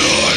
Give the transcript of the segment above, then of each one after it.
Destroy!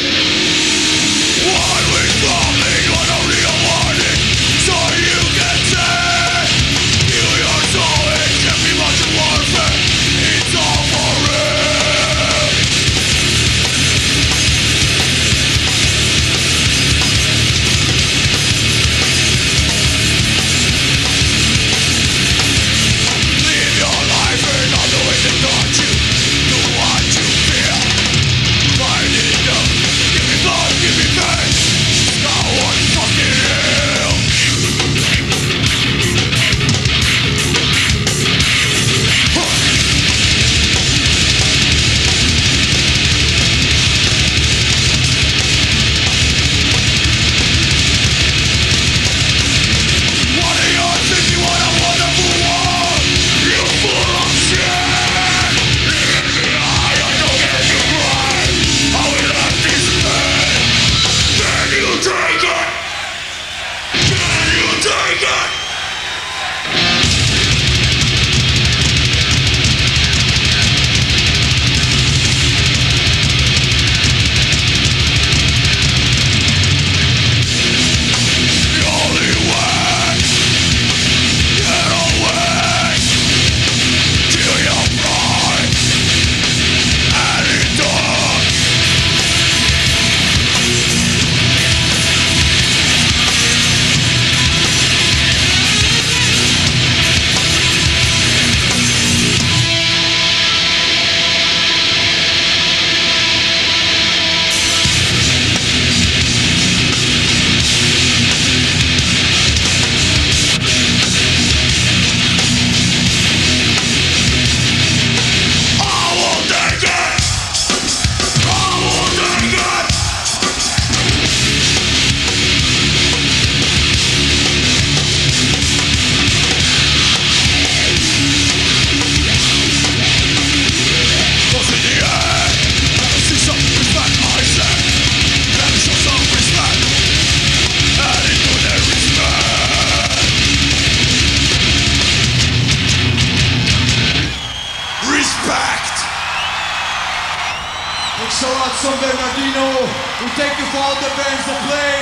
shout out San Bernardino. We thank you for all the bands that play.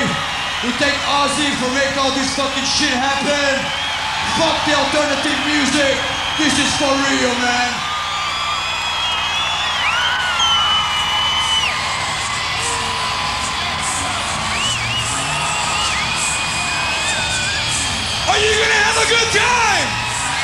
We thank Ozzy for making all this fucking shit happen. Fuck the alternative music. This is for real, man.